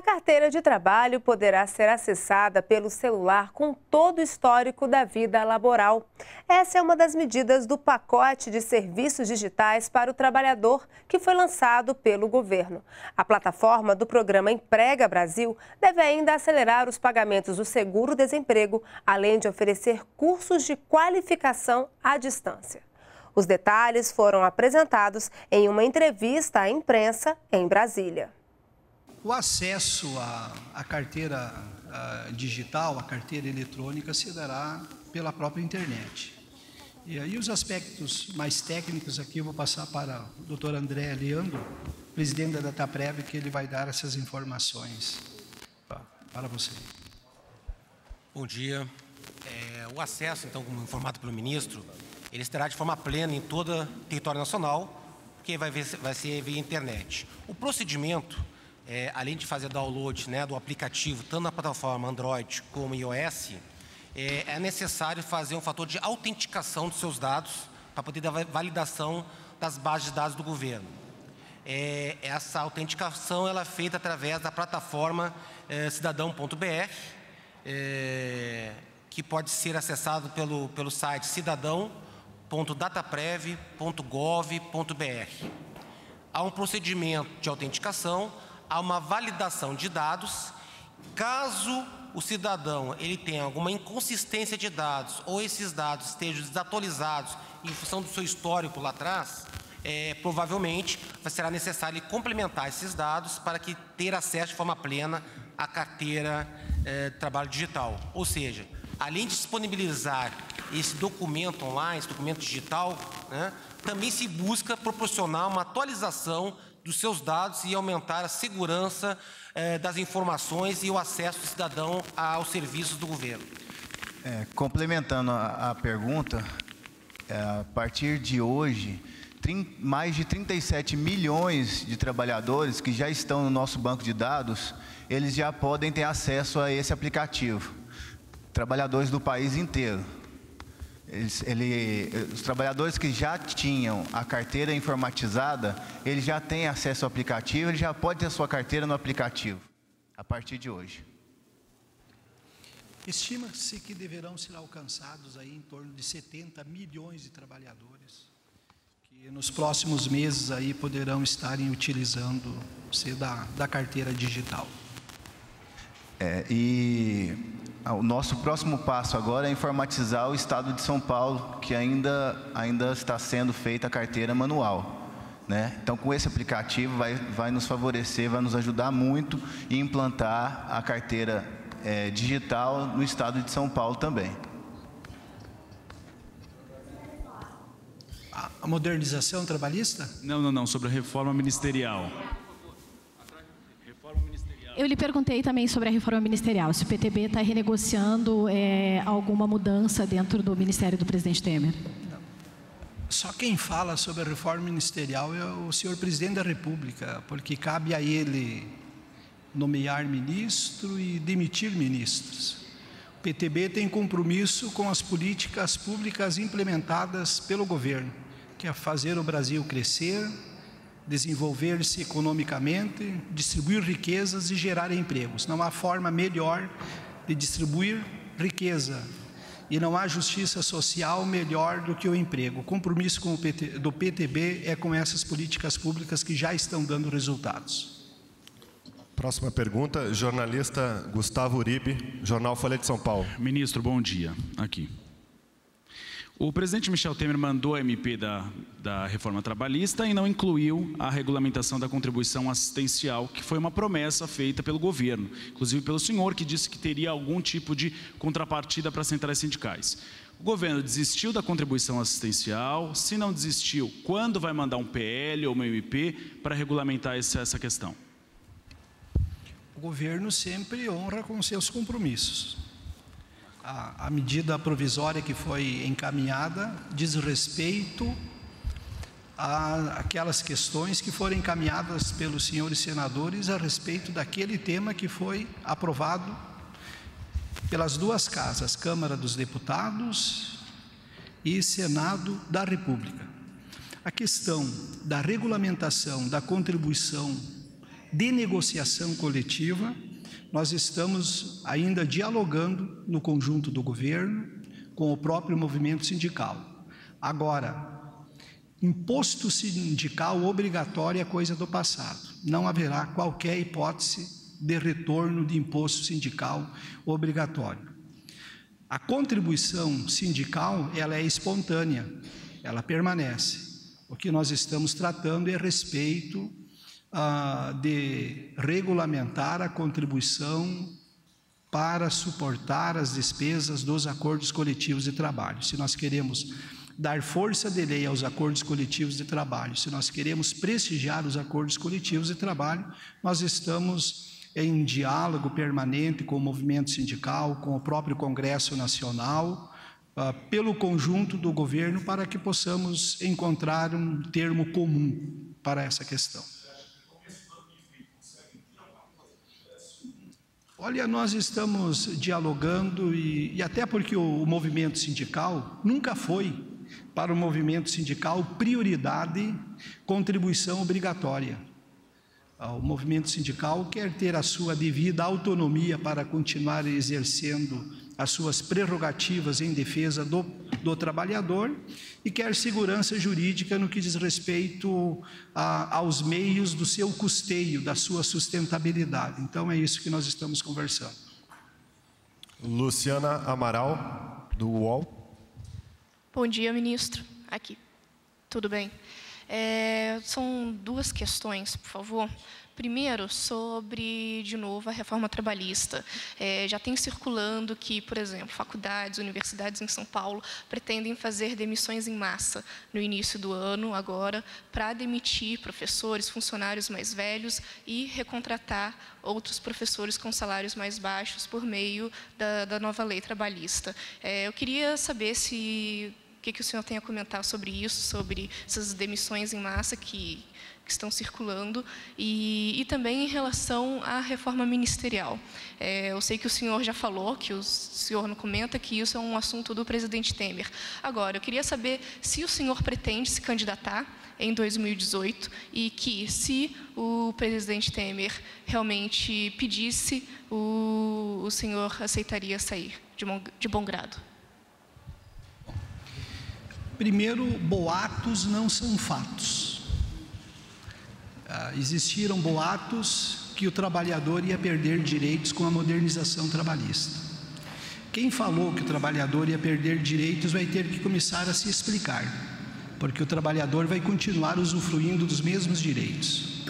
A carteira de trabalho poderá ser acessada pelo celular com todo o histórico da vida laboral. Essa é uma das medidas do pacote de serviços digitais para o trabalhador que foi lançado pelo governo. A plataforma do programa Emprega Brasil deve ainda acelerar os pagamentos do seguro-desemprego, além de oferecer cursos de qualificação à distância. Os detalhes foram apresentados em uma entrevista à imprensa em Brasília. O acesso à, à carteira à digital, à carteira eletrônica, se dará pela própria internet. E aí os aspectos mais técnicos aqui eu vou passar para o doutor André Leandro, presidente da DataPrev, que ele vai dar essas informações para você. Bom dia. É, o acesso, então, como informado pelo ministro, ele estará de forma plena em todo o território nacional, que vai, ver, vai ser via internet. O procedimento é, além de fazer download né, do aplicativo, tanto na plataforma Android como iOS, é, é necessário fazer um fator de autenticação dos seus dados para poder dar validação das bases de dados do governo. É, essa autenticação ela é feita através da plataforma é, cidadão.br, é, que pode ser acessado pelo, pelo site cidadão.dataprev.gov.br. Há um procedimento de autenticação a uma validação de dados. Caso o cidadão ele tenha alguma inconsistência de dados ou esses dados estejam desatualizados em função do seu histórico lá atrás, é, provavelmente será necessário complementar esses dados para que ter acesso de forma plena à carteira é, de trabalho digital. Ou seja, além de disponibilizar esse documento online, esse documento digital, né, também se busca proporcionar uma atualização dos seus dados e aumentar a segurança eh, das informações e o acesso do cidadão aos serviços do governo. É, complementando a, a pergunta, é, a partir de hoje, mais de 37 milhões de trabalhadores que já estão no nosso banco de dados, eles já podem ter acesso a esse aplicativo. Trabalhadores do país inteiro. Eles, ele, os trabalhadores que já tinham a carteira informatizada, ele já tem acesso ao aplicativo, ele já pode ter a sua carteira no aplicativo, a partir de hoje. Estima-se que deverão ser alcançados aí em torno de 70 milhões de trabalhadores, que nos próximos meses aí poderão estarem utilizando-se da, da carteira digital. É, e o nosso próximo passo agora é informatizar o estado de São Paulo, que ainda, ainda está sendo feita a carteira manual. Né? Então, com esse aplicativo, vai, vai nos favorecer, vai nos ajudar muito em implantar a carteira é, digital no estado de São Paulo também. A modernização trabalhista? Não, não, não, sobre a reforma ministerial. Eu lhe perguntei também sobre a reforma ministerial, se o PTB está renegociando é, alguma mudança dentro do Ministério do presidente Temer. Só quem fala sobre a reforma ministerial é o senhor presidente da República, porque cabe a ele nomear ministro e demitir ministros. O PTB tem compromisso com as políticas públicas implementadas pelo governo, que é fazer o Brasil crescer, desenvolver-se economicamente, distribuir riquezas e gerar empregos. Não há forma melhor de distribuir riqueza e não há justiça social melhor do que o emprego. O compromisso o PT, do PTB é com essas políticas públicas que já estão dando resultados. Próxima pergunta, jornalista Gustavo Uribe, Jornal Folha de São Paulo. Ministro, bom dia. Aqui. O presidente Michel Temer mandou a MP da, da reforma trabalhista e não incluiu a regulamentação da contribuição assistencial, que foi uma promessa feita pelo governo, inclusive pelo senhor, que disse que teria algum tipo de contrapartida para as centrais sindicais. O governo desistiu da contribuição assistencial? Se não desistiu, quando vai mandar um PL ou uma MP para regulamentar essa questão? O governo sempre honra com seus compromissos a, a medida provisória que foi encaminhada diz respeito a aquelas questões que foram encaminhadas pelos senhores senadores a respeito daquele tema que foi aprovado pelas duas casas, Câmara dos Deputados e Senado da República. A questão da regulamentação da contribuição de negociação coletiva. Nós estamos ainda dialogando no conjunto do governo com o próprio movimento sindical. Agora, imposto sindical obrigatório é coisa do passado. Não haverá qualquer hipótese de retorno de imposto sindical obrigatório. A contribuição sindical, ela é espontânea, ela permanece. O que nós estamos tratando é respeito ah, de regulamentar a contribuição para suportar as despesas dos acordos coletivos de trabalho. Se nós queremos dar força de lei aos acordos coletivos de trabalho, se nós queremos prestigiar os acordos coletivos de trabalho, nós estamos em diálogo permanente com o movimento sindical, com o próprio Congresso Nacional, uh, pelo conjunto do governo, para que possamos encontrar um termo comum para essa questão. Olha, nós estamos dialogando e, e até porque o, o movimento sindical nunca foi para o movimento sindical prioridade contribuição obrigatória. Ah, o movimento sindical quer ter a sua devida autonomia para continuar exercendo as suas prerrogativas em defesa do, do trabalhador e quer segurança jurídica no que diz respeito a, aos meios do seu custeio, da sua sustentabilidade. Então é isso que nós estamos conversando. Luciana Amaral, do UOL. Bom dia, ministro. Aqui. Tudo bem? É, são duas questões, por favor. Primeiro, sobre, de novo, a reforma trabalhista. É, já tem circulando que, por exemplo, faculdades, universidades em São Paulo pretendem fazer demissões em massa no início do ano, agora, para demitir professores, funcionários mais velhos e recontratar outros professores com salários mais baixos por meio da, da nova lei trabalhista. É, eu queria saber se o que, que o senhor tem a comentar sobre isso, sobre essas demissões em massa que, que estão circulando e, e, também em relação à reforma ministerial. É, eu sei que o senhor já falou, que o senhor não comenta, que isso é um assunto do presidente Temer. Agora, eu queria saber se o senhor pretende se candidatar em 2018 e que, se o presidente Temer realmente pedisse, o, o senhor aceitaria sair de bom, de bom grado. Primeiro, boatos não são fatos. Ah, existiram boatos que o trabalhador ia perder direitos com a modernização trabalhista. Quem falou que o trabalhador ia perder direitos vai ter que começar a se explicar, porque o trabalhador vai continuar usufruindo dos mesmos direitos.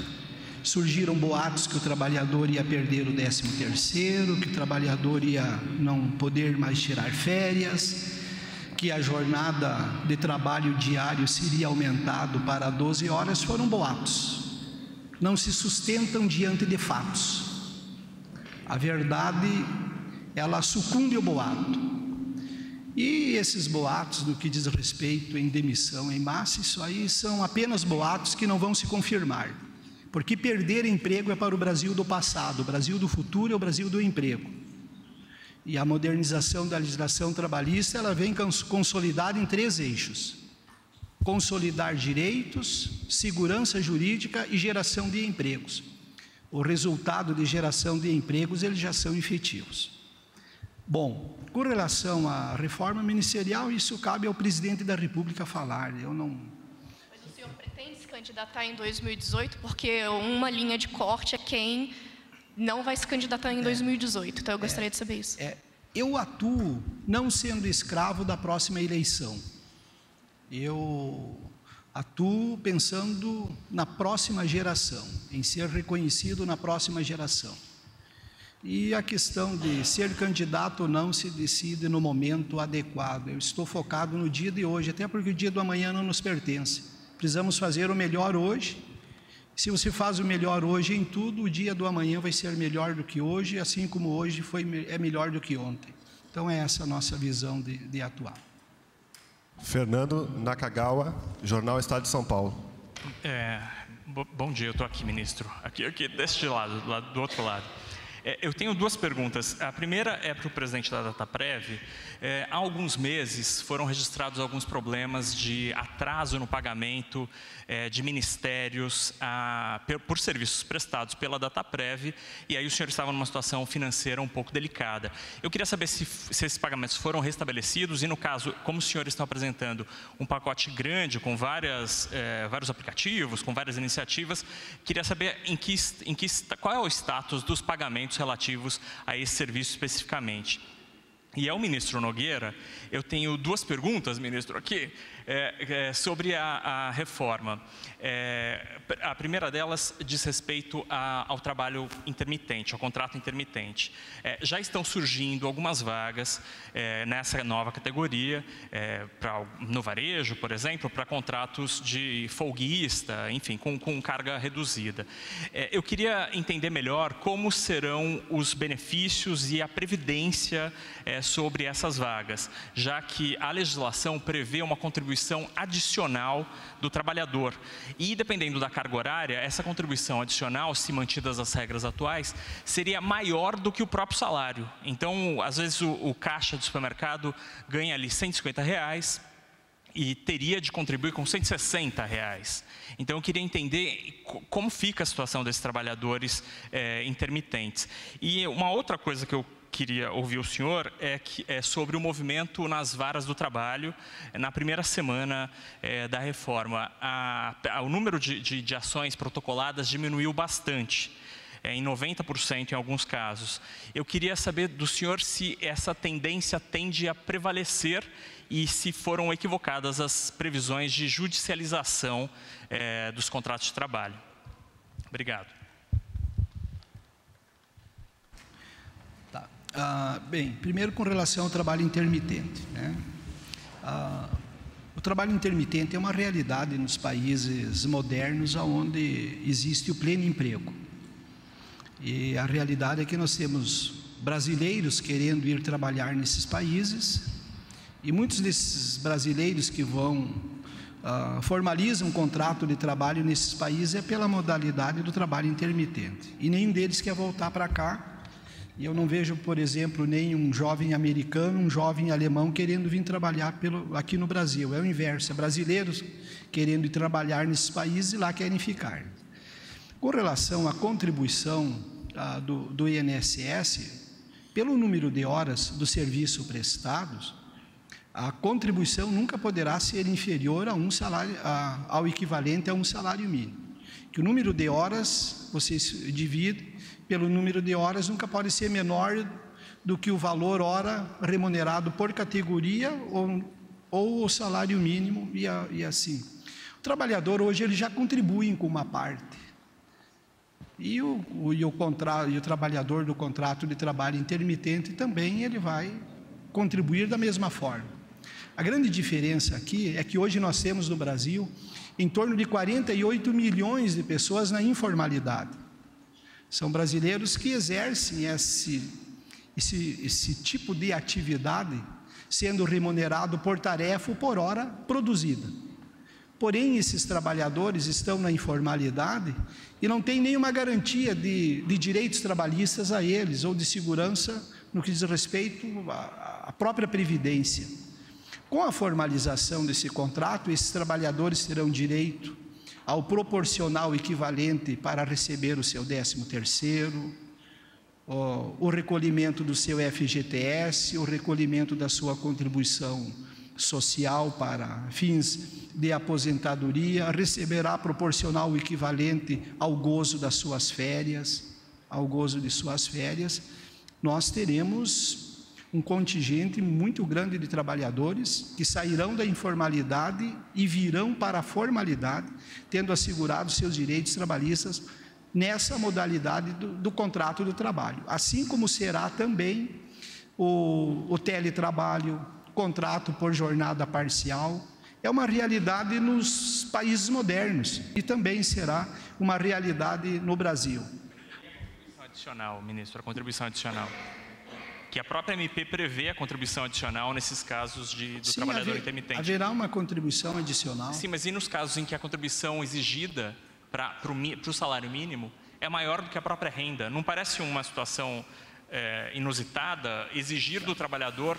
Surgiram boatos que o trabalhador ia perder o 13 terceiro, que o trabalhador ia não poder mais tirar férias, que a jornada de trabalho diário seria aumentado para 12 horas foram boatos. Não se sustentam diante de fatos. A verdade, ela sucumbe ao boato. E esses boatos no que diz respeito em demissão em massa, isso aí são apenas boatos que não vão se confirmar. Porque perder emprego é para o Brasil do passado, o Brasil do futuro é o Brasil do emprego. E a modernização da legislação trabalhista, ela vem consolidada em três eixos: consolidar direitos, segurança jurídica e geração de empregos. O resultado de geração de empregos, eles já são efetivos. Bom, com relação à reforma ministerial, isso cabe ao presidente da República falar. Eu não Mas o senhor pretende se candidatar em 2018 porque uma linha de corte é quem não vai se candidatar em 2018. Então eu gostaria é, de saber isso. É, eu atuo não sendo escravo da próxima eleição. Eu atuo pensando na próxima geração, em ser reconhecido na próxima geração. E a questão de ser candidato ou não se decide no momento adequado. Eu estou focado no dia de hoje, até porque o dia do amanhã não nos pertence. Precisamos fazer o melhor hoje se você faz o melhor hoje em tudo, o dia do amanhã vai ser melhor do que hoje, assim como hoje foi, é melhor do que ontem. Então é essa a nossa visão de, de atuar. Fernando Nakagawa, Jornal Estado de São Paulo. É, bom dia, eu estou aqui, ministro. Aqui, aqui deste lado, do outro lado. É, eu tenho duas perguntas. A primeira é para o presidente da DataPrev. É, há alguns meses foram registrados alguns problemas de atraso no pagamento é, de ministérios a, por serviços prestados pela DataPrev, e aí o senhor estava numa situação financeira um pouco delicada. Eu queria saber se, se esses pagamentos foram restabelecidos e, no caso, como os senhores estão apresentando um pacote grande com várias, é, vários aplicativos, com várias iniciativas, queria saber em que, em que, qual é o status dos pagamentos relativos a esse serviço especificamente. E ao ministro Nogueira, eu tenho duas perguntas, ministro, aqui é, é, sobre a, a reforma. É, a primeira delas diz respeito a, ao trabalho intermitente, ao contrato intermitente. É, já estão surgindo algumas vagas é, nessa nova categoria, pra, no varejo, por exemplo, para contratos de folguista, enfim, com, com carga reduzida. eu queria entender melhor como serão os benefícios e a previdência sobre essas vagas, já que a legislação prevê uma contribuição contribuição adicional do trabalhador. E dependendo da carga horária, essa contribuição adicional, se mantidas as regras atuais, seria maior do que o próprio salário. Então, às vezes o, o caixa do supermercado ganha ali 150 reais, e teria de contribuir com 160 reais. Então eu queria entender como fica a situação desses trabalhadores é, intermitentes. E uma outra coisa que eu queria ouvir o senhor é, que, é sobre o movimento nas varas do trabalho na primeira semana é, da reforma. A, a, o número de, de, de ações protocoladas diminuiu bastante. É, em 90% em alguns casos. Eu queria saber do senhor se essa tendência tende a prevalecer e se foram equivocadas as previsões de judicialização é, dos contratos de trabalho. Obrigado. Ah, bem, primeiro com relação ao trabalho intermitente. Né? Ah, o trabalho intermitente é uma realidade nos países modernos onde existe o pleno emprego. E a realidade é que nós temos brasileiros querendo ir trabalhar nesses países e muitos desses brasileiros que vão ah, formalizam um contrato de trabalho nesses países é pela modalidade do trabalho intermitente. E nenhum deles quer voltar para cá e eu não vejo, por exemplo, nem um jovem americano, um jovem alemão querendo vir trabalhar pelo, aqui no Brasil. É o inverso, é brasileiros querendo ir trabalhar nesses países e lá querem ficar. Com relação à contribuição ah, do, do INSS, pelo número de horas do serviço prestados, a contribuição nunca poderá ser inferior a um salário, a, ao equivalente a um salário mínimo. Que o número de horas você divide pelo número de horas nunca pode ser menor do que o valor hora remunerado por categoria ou, ou o salário mínimo e, a, e assim. O trabalhador hoje ele já contribui com uma parte. E o, o, e, o contrato, e o trabalhador do contrato de trabalho intermitente também ele vai contribuir da mesma forma. A grande diferença aqui é que hoje nós temos no Brasil em torno de 48 milhões de pessoas na informalidade. São brasileiros que exercem esse, esse, esse tipo de atividade, sendo remunerado por tarefa ou por hora produzida. Porém, esses trabalhadores estão na informalidade e não têm nenhuma garantia de, de direitos trabalhistas a eles ou de segurança no que diz respeito à, à própria previdência. Com a formalização desse contrato, esses trabalhadores terão direito ao proporcional equivalente para receber o seu 13 terceiro, o, recolhimento do seu FGTS, o recolhimento da sua contribuição social para fins de aposentadoria, receberá proporcional equivalente ao gozo das suas férias, ao gozo de suas férias. Nós teremos um contingente muito grande de trabalhadores que sairão da informalidade e virão para a formalidade, tendo assegurado seus direitos trabalhistas nessa modalidade do, do contrato do trabalho. Assim como será também o, o teletrabalho, contrato por jornada parcial, é uma realidade nos países modernos e também será uma realidade no Brasil. Adicional, ministro, a contribuição adicional que a própria MP prevê a contribuição adicional nesses casos de, do Sim, trabalhador haver, intermitente. Haverá uma contribuição adicional? Sim, mas e nos casos em que a contribuição exigida para o salário mínimo é maior do que a própria renda. Não parece uma situação é, inusitada exigir do trabalhador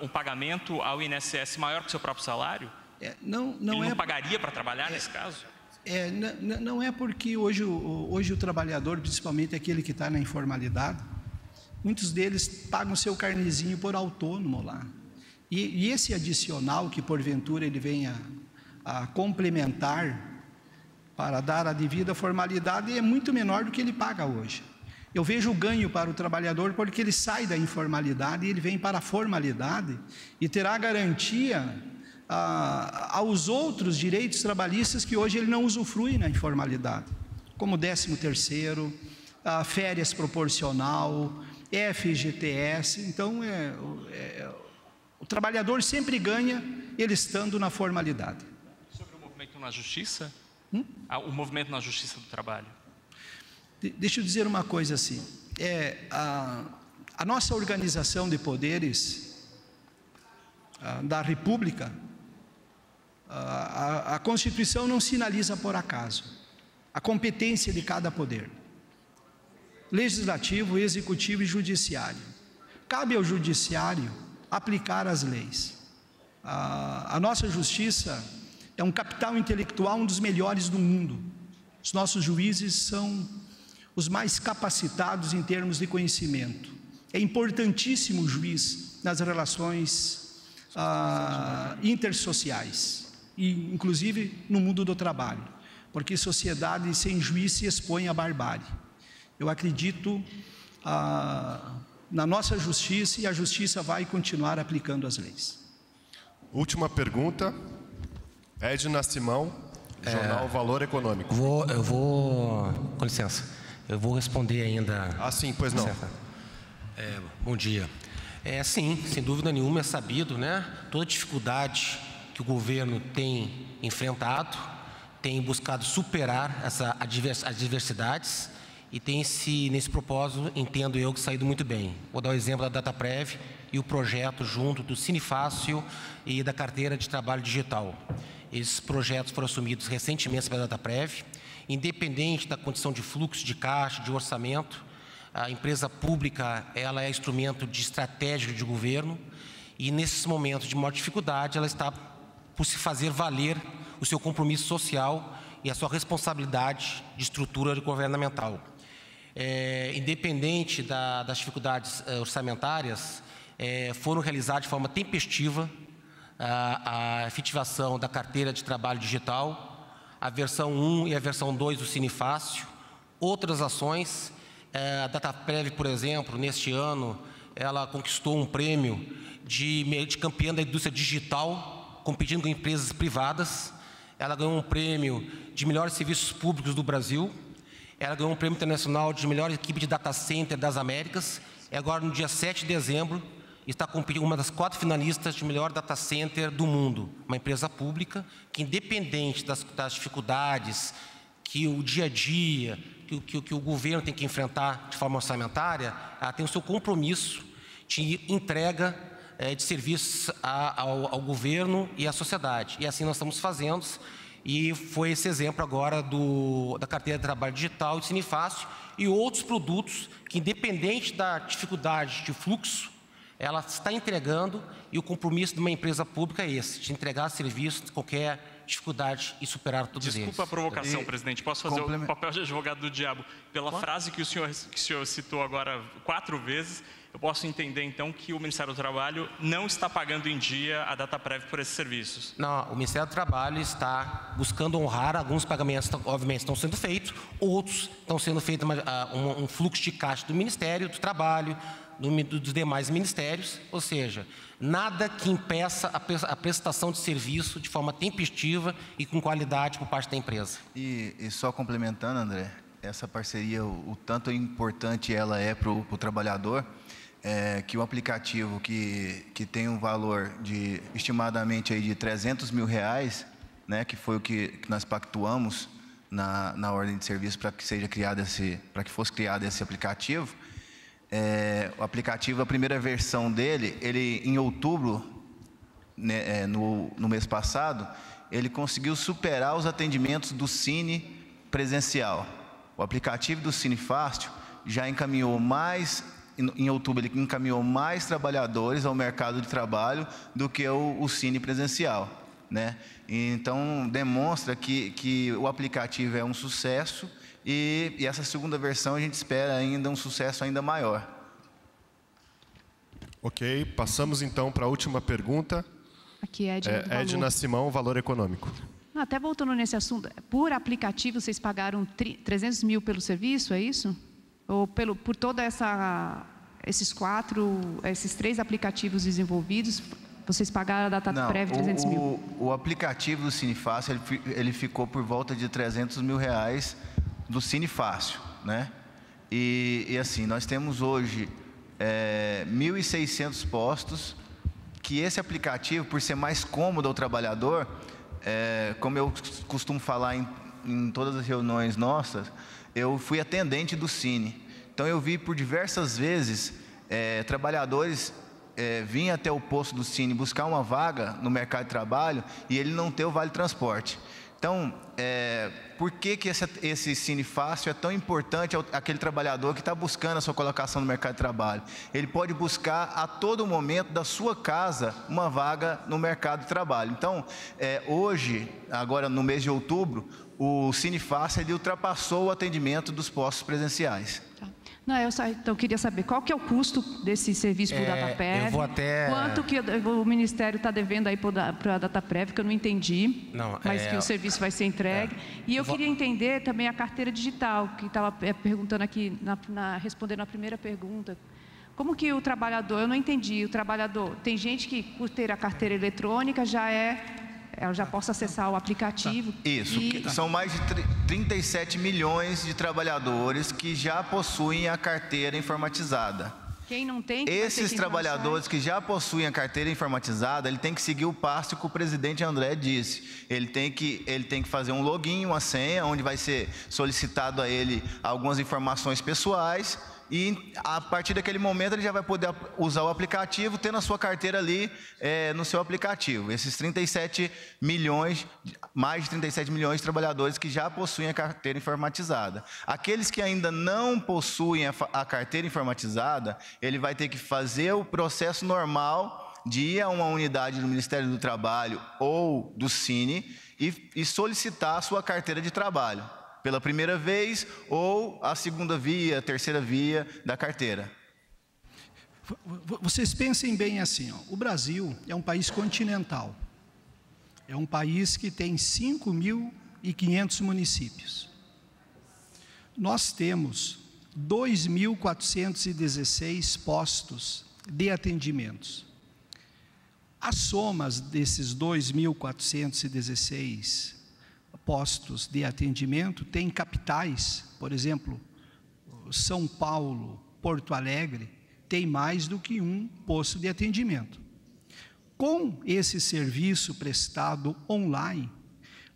um pagamento ao INSS maior que o seu próprio salário? É, não, não Ele é, não pagaria para trabalhar é, nesse caso? É, não, não é porque hoje, hoje o trabalhador, principalmente aquele que está na informalidade, muitos deles pagam seu carnezinho por autônomo lá. E, e esse adicional que porventura ele venha a complementar para dar a devida formalidade é muito menor do que ele paga hoje. Eu vejo o ganho para o trabalhador porque ele sai da informalidade e ele vem para a formalidade e terá garantia aos outros direitos trabalhistas que hoje ele não usufrui na informalidade, como 13 terceiro, férias proporcional, FGTS. Então, é, é, o trabalhador sempre ganha ele estando na formalidade. Sobre o movimento na justiça? Hum? Ah, o movimento na justiça do trabalho. Deixa eu dizer uma coisa assim. É, a, a nossa organização de poderes a, da República, a, a Constituição não sinaliza por acaso a competência de cada poder legislativo, executivo e judiciário. Cabe ao judiciário aplicar as leis. A, a, nossa justiça é um capital intelectual, um dos melhores do mundo. Os nossos juízes são os mais capacitados em termos de conhecimento. É importantíssimo o juiz nas relações ah, intersociais, e inclusive no mundo do trabalho, porque sociedade sem juiz se expõe à barbárie. Eu acredito ah, na nossa justiça e a justiça vai continuar aplicando as leis. Última pergunta, Edna Simão, Jornal é, Valor Econômico. Vou, eu vou, com licença. Eu vou responder ainda. Ah, sim, pois não. É, bom dia. É, sim, sem dúvida nenhuma é sabido, né? Toda dificuldade que o governo tem enfrentado, tem buscado superar essa adversidades e tem se nesse propósito entendo eu que saído muito bem. Vou dar o exemplo da DataPrev e o projeto junto do Cinefácil e da carteira de trabalho digital. Esses projetos foram assumidos recentemente pela DataPrev independente da condição de fluxo de caixa, de orçamento, a empresa pública ela é instrumento de estratégia de governo e nesses momentos de maior dificuldade ela está por se fazer valer o seu compromisso social e a sua responsabilidade de estrutura governamental. É, independente da, das dificuldades é, orçamentárias, é, foram realizadas de forma tempestiva a, a efetivação da carteira de trabalho digital, a versão 1 e a versão 2 do Cinefácil, outras ações. É, a DataPrev, por exemplo, neste ano, ela conquistou um prêmio de, de campeã da indústria digital, competindo com empresas privadas. Ela ganhou um prêmio de melhores serviços públicos do Brasil. Ela ganhou um prêmio internacional de melhor equipe de data center das Américas. E agora, no dia 7 de dezembro, está competindo uma das quatro finalistas de melhor data center do mundo, uma empresa pública que, independente das, das dificuldades que o dia a dia, que, que, que, o governo tem que enfrentar de forma orçamentária, ela tem o seu compromisso de entrega é, de serviços a, ao, ao, governo e à sociedade. E assim nós estamos fazendo. E foi esse exemplo agora do, da carteira de trabalho digital de Cinefácil e outros produtos que, independente da dificuldade de fluxo, ela está entregando e o compromisso de uma empresa pública é esse, de entregar serviços de qualquer dificuldade e superar todos Desculpa eles. Desculpa a provocação, e, presidente. Posso fazer o papel de advogado do diabo? Pela frase que o, senhor, que o senhor citou agora quatro vezes, eu posso entender então que o Ministério do Trabalho não está pagando em dia a data prévia por esses serviços. Não, o Ministério do Trabalho está buscando honrar alguns pagamentos, obviamente estão sendo feitos, outros estão sendo feito uma, um, um fluxo de caixa do Ministério do Trabalho, dos demais ministérios, ou seja, nada que impeça a prestação de serviço de forma tempestiva e com qualidade por parte da empresa. E, e só complementando, André, essa parceria, o, o tanto importante ela é para o trabalhador, é que um aplicativo que, que tem um valor de estimadamente aí de 300 mil reais, né, que foi o que, que nós pactuamos na, na ordem de serviço para que seja criado esse, para que fosse criado esse aplicativo, é, o aplicativo, a primeira versão dele, ele em outubro, né, é, no, no mês passado, ele conseguiu superar os atendimentos do Cine presencial. O aplicativo do Cine Fácil já encaminhou mais, em outubro, ele encaminhou mais trabalhadores ao mercado de trabalho do que o, o Cine presencial. Né? Então, demonstra que, que o aplicativo é um sucesso e, e essa segunda versão a gente espera ainda um sucesso ainda maior. Ok, passamos então para a última pergunta. Aqui é Edna, é, Edna Simão, Valor Econômico. Até voltando nesse assunto, por aplicativo vocês pagaram 300 mil pelo serviço, é isso? Ou pelo, por toda essa esses quatro, esses três aplicativos desenvolvidos, vocês pagaram a data Não, prévia 300 o, mil? O, o aplicativo do Cinefácil, ele, ele ficou por volta de 300 mil reais do Cinefácil, né? E, e assim, nós temos hoje é, 1.600 postos, que esse aplicativo, por ser mais cômodo ao trabalhador, é, como eu costumo falar em, em todas as reuniões nossas, eu fui atendente do Cine. Então eu vi por diversas vezes é, trabalhadores é, vir até o posto do Cine buscar uma vaga no mercado de trabalho e ele não ter o vale transporte. Então, é, por que, que esse, esse Fácil é tão importante aquele trabalhador que está buscando a sua colocação no mercado de trabalho? Ele pode buscar a todo momento da sua casa uma vaga no mercado de trabalho. Então, é, hoje, agora no mês de outubro, o Cine Fácil ele ultrapassou o atendimento dos postos presenciais. Não, eu só, então queria saber qual que é o custo desse serviço para o é, DataPrev. Eu vou até... Quanto que o Ministério está devendo aí para a DataPrev, que eu não entendi, não, mas é... que o serviço vai ser entregue. É. E eu vou... queria entender também a carteira digital, que estava é, perguntando aqui, na, na, respondendo a primeira pergunta. Como que o trabalhador, eu não entendi, o trabalhador, tem gente que por ter a carteira eletrônica já é ela já possa acessar o aplicativo. Isso, e... são mais de 37 milhões de trabalhadores que já possuem a carteira informatizada. Quem não tem, que esses trabalhadores que já possuem a carteira informatizada, ele tem que seguir o passo que o presidente André disse. Ele tem que, ele tem que fazer um login, uma senha, onde vai ser solicitado a ele algumas informações pessoais e a partir daquele momento ele já vai poder usar o aplicativo, tendo a sua carteira ali é, no seu aplicativo. Esses 37 milhões, mais de 37 milhões de trabalhadores que já possuem a carteira informatizada. Aqueles que ainda não possuem a, a carteira informatizada, ele vai ter que fazer o processo normal de ir a uma unidade do Ministério do Trabalho ou do Cine e, e solicitar a sua carteira de trabalho pela primeira vez ou a segunda via, a terceira via da carteira. Vocês pensem bem assim: ó, o Brasil é um país continental. É um país que tem 5.500 municípios. Nós temos 2.416 postos de atendimentos. As somas desses 2.416 postos de atendimento têm capitais, por exemplo, São Paulo, Porto Alegre, tem mais do que um posto de atendimento. Com esse serviço prestado online,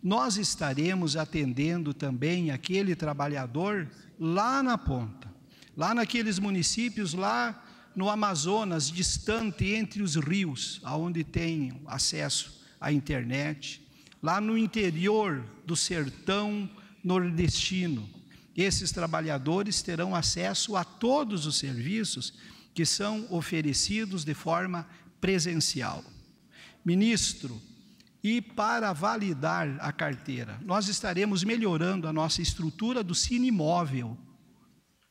nós estaremos atendendo também aquele trabalhador lá na ponta, lá naqueles municípios lá no Amazonas, distante entre os rios, aonde tem acesso à internet, lá no interior do sertão nordestino. Esses trabalhadores terão acesso a todos os serviços que são oferecidos de forma presencial. Ministro, e para validar a carteira, nós estaremos melhorando a nossa estrutura do Cine Móvel.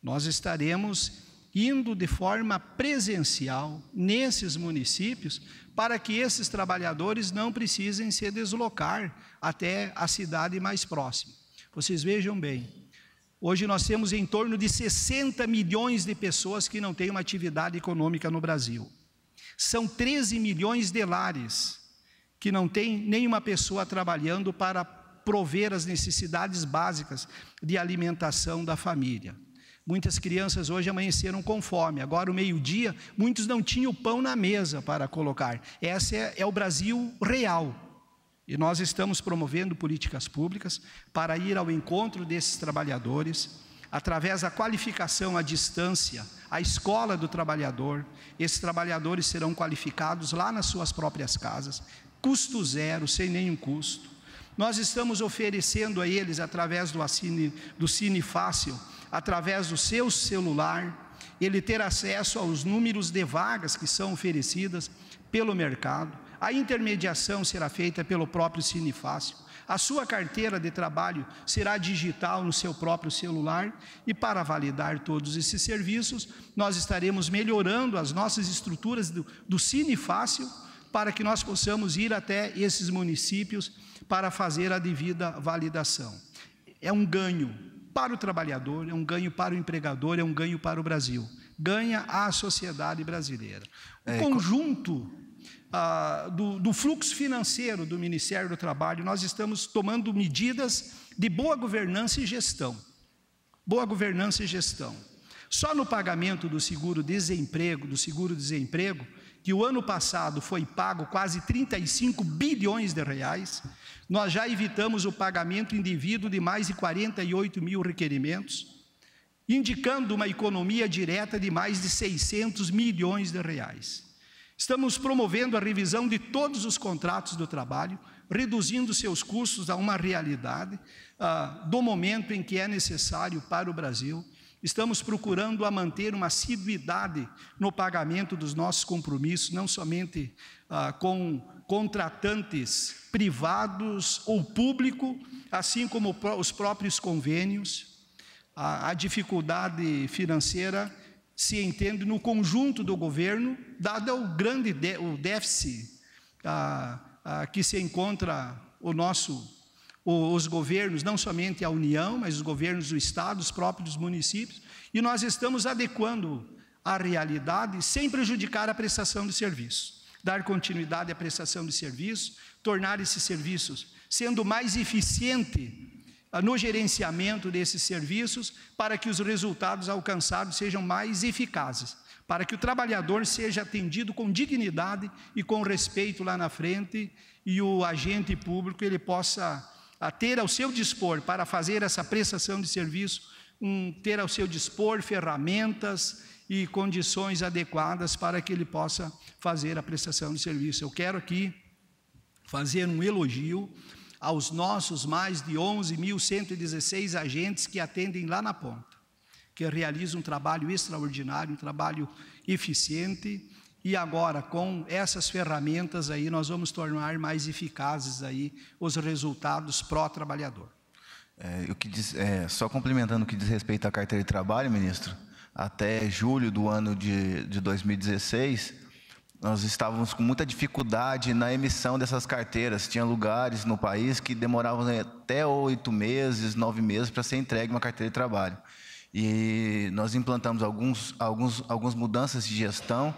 Nós estaremos indo de forma presencial nesses municípios para que esses trabalhadores não precisem se deslocar até a cidade mais próxima. Vocês vejam bem, hoje nós temos em torno de 60 milhões de pessoas que não têm uma atividade econômica no Brasil. São 13 milhões de lares que não tem nenhuma pessoa trabalhando para prover as necessidades básicas de alimentação da família. Muitas crianças hoje amanheceram com fome. Agora, o meio-dia, muitos não tinham pão na mesa para colocar. Esse é, é o Brasil real. E nós estamos promovendo políticas públicas para ir ao encontro desses trabalhadores, através da qualificação à distância, a escola do trabalhador. Esses trabalhadores serão qualificados lá nas suas próprias casas, custo zero, sem nenhum custo. Nós estamos oferecendo a eles, através do, Cine, do Cine Fácil, através do seu celular, ele ter acesso aos números de vagas que são oferecidas pelo mercado. A intermediação será feita pelo próprio Cine Fácil. A sua carteira de trabalho será digital no seu próprio celular e para validar todos esses serviços, nós estaremos melhorando as nossas estruturas do, do Cine Fácil para que nós possamos ir até esses municípios para fazer a devida validação. É um ganho para o trabalhador, é um ganho para o empregador, é um ganho para o Brasil. Ganha a sociedade brasileira. O é, conjunto ah, do, do fluxo financeiro do Ministério do Trabalho, nós estamos tomando medidas de boa governança e gestão. Boa governança e gestão. Só no pagamento do seguro-desemprego, do seguro-desemprego, que o ano passado foi pago quase 35 bilhões de reais, nós já evitamos o pagamento indevido de mais de 48 mil requerimentos, indicando uma economia direta de mais de 600 milhões de reais. Estamos promovendo a revisão de todos os contratos do trabalho, reduzindo seus custos a uma realidade ah, do momento em que é necessário para o Brasil. Estamos procurando a manter uma assiduidade no pagamento dos nossos compromissos, não somente ah, com contratantes privados ou público, assim como os próprios convênios. A, a dificuldade financeira se entende no conjunto do governo, dado o grande de, o déficit ah, ah, que se encontra o nosso, os governos, não somente a União, mas os governos do Estado, os próprios municípios, e nós estamos adequando a realidade sem prejudicar a prestação de serviço. Dar continuidade à prestação de serviço, tornar esses serviços sendo mais eficiente no gerenciamento desses serviços para que os resultados alcançados sejam mais eficazes, para que o trabalhador seja atendido com dignidade e com respeito lá na frente e o agente público ele possa ter ao seu dispor para fazer essa prestação de serviço, um, ter ao seu dispor ferramentas e condições adequadas para que ele possa fazer a prestação de serviço. Eu quero aqui fazer um elogio aos nossos mais de 11.116 agentes que atendem lá na ponta, que realizam um trabalho extraordinário, um trabalho eficiente, e agora com essas ferramentas aí nós vamos tornar mais eficazes aí os resultados pró-trabalhador. É, é, só complementando o que diz respeito à carteira de trabalho, ministro, até julho do ano de, de 2016, nós estávamos com muita dificuldade na emissão dessas carteiras. Tinha lugares no país que demoravam até oito meses, nove meses para ser entregue uma carteira de trabalho. E nós implantamos alguns, alguns, algumas mudanças de gestão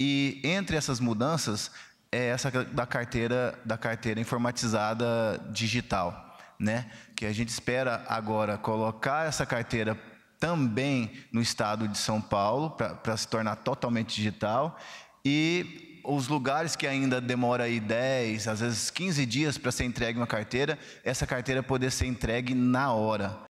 e entre essas mudanças é essa da carteira da carteira informatizada digital, né? Que a gente espera agora colocar essa carteira também no estado de São Paulo para se tornar totalmente digital e os lugares que ainda demora aí 10, às vezes 15 dias para ser entregue uma carteira, essa carteira poder ser entregue na hora.